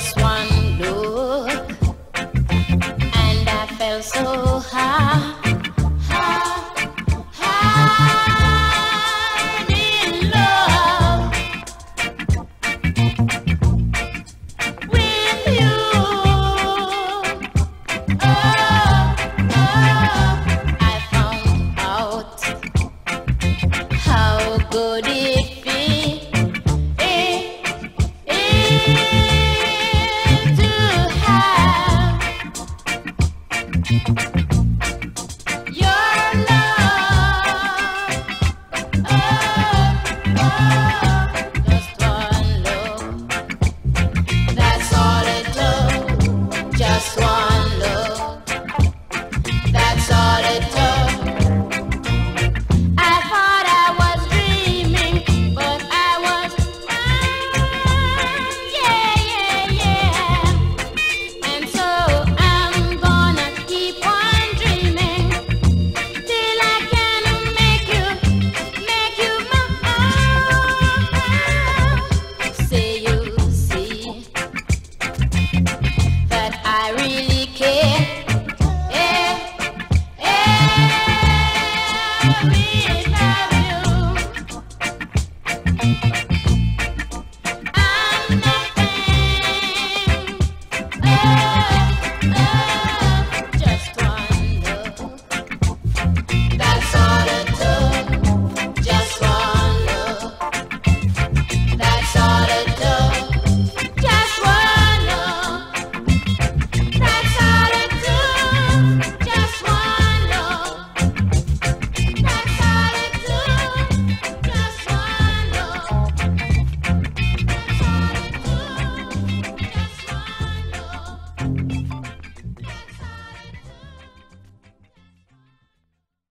just one look, and I felt so high. in love with you. Oh.